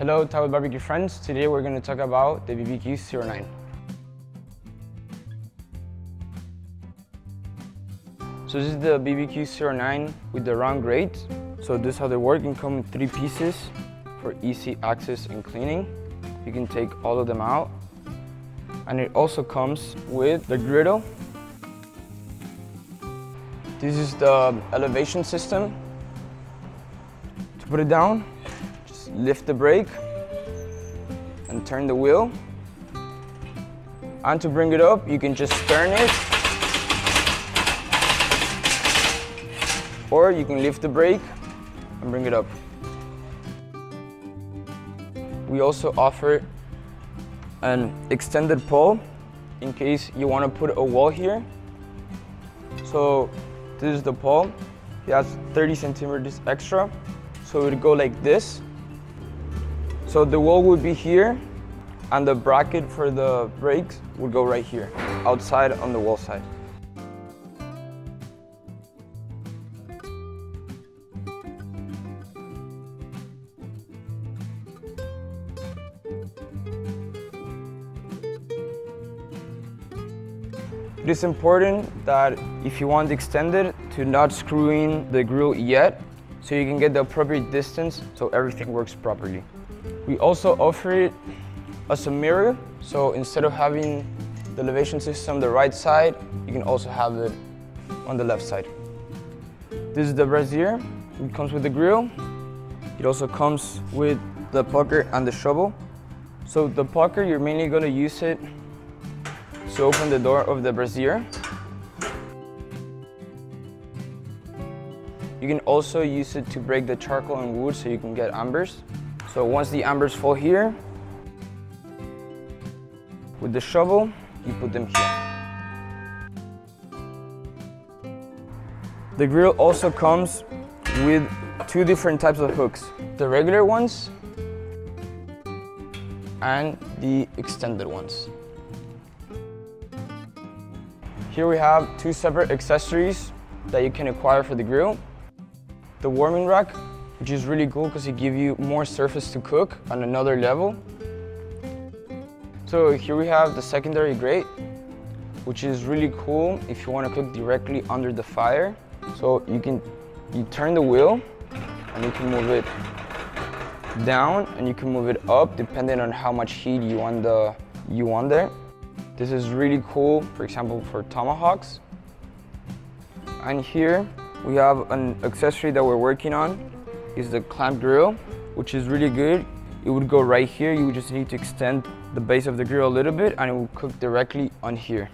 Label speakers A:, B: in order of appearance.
A: Hello Tagwood Barbecue friends, today we're going to talk about the BBQ 09. So this is the BBQ 09 with the round grate. So this is how they work, you come in three pieces for easy access and cleaning. You can take all of them out. And it also comes with the griddle. This is the elevation system. To put it down, lift the brake and turn the wheel. And to bring it up, you can just turn it. Or you can lift the brake and bring it up. We also offer an extended pole in case you want to put a wall here. So this is the pole. It has 30 centimeters extra. So it would go like this. So the wall would be here and the bracket for the brakes would go right here, outside on the wall side. It is important that if you want extended to not screw in the grill yet, so you can get the appropriate distance so everything works properly. We also offer it as a mirror, so instead of having the elevation system the right side, you can also have it on the left side. This is the brazier, it comes with the grill. It also comes with the pucker and the shovel. So the pucker, you're mainly gonna use it to open the door of the brazier. You can also use it to break the charcoal and wood so you can get ambers. So once the ambers fall here, with the shovel, you put them here. The grill also comes with two different types of hooks. The regular ones and the extended ones. Here we have two separate accessories that you can acquire for the grill. The warming rack, which is really cool because it gives you more surface to cook on another level. So here we have the secondary grate, which is really cool if you want to cook directly under the fire. So you can you turn the wheel and you can move it down and you can move it up depending on how much heat you want the you want there. This is really cool, for example, for tomahawks. And here we have an accessory that we're working on is the clamp grill, which is really good. It would go right here. You would just need to extend the base of the grill a little bit and it will cook directly on here.